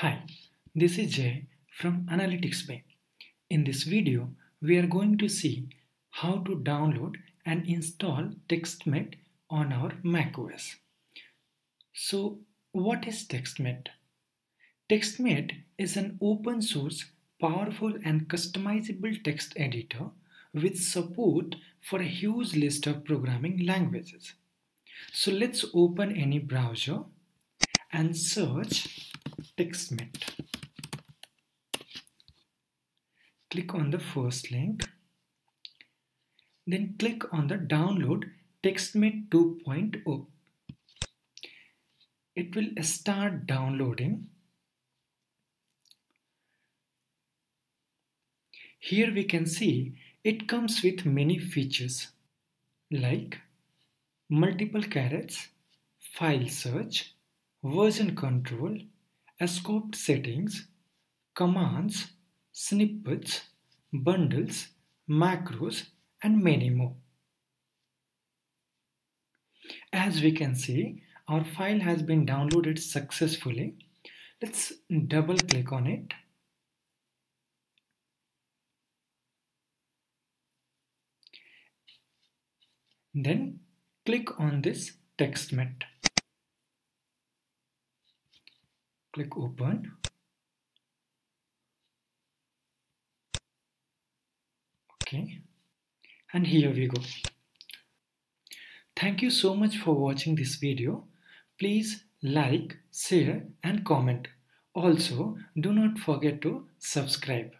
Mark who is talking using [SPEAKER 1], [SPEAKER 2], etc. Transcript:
[SPEAKER 1] Hi, this is Jay from Analytics Bay. In this video, we are going to see how to download and install TextMate on our macOS. So, what is TextMate? TextMate is an open source, powerful and customizable text editor with support for a huge list of programming languages. So let's open any browser and search TextMate. Click on the first link. Then click on the download TextMate 2.0. It will start downloading. Here we can see it comes with many features like multiple carets, file search, version control, scoped settings, commands, snippets, bundles, macros, and many more. As we can see, our file has been downloaded successfully. Let's double click on it. Then click on this TextMate. Click open. Okay. And here we go. Thank you so much for watching this video. Please like, share and comment. Also, do not forget to subscribe.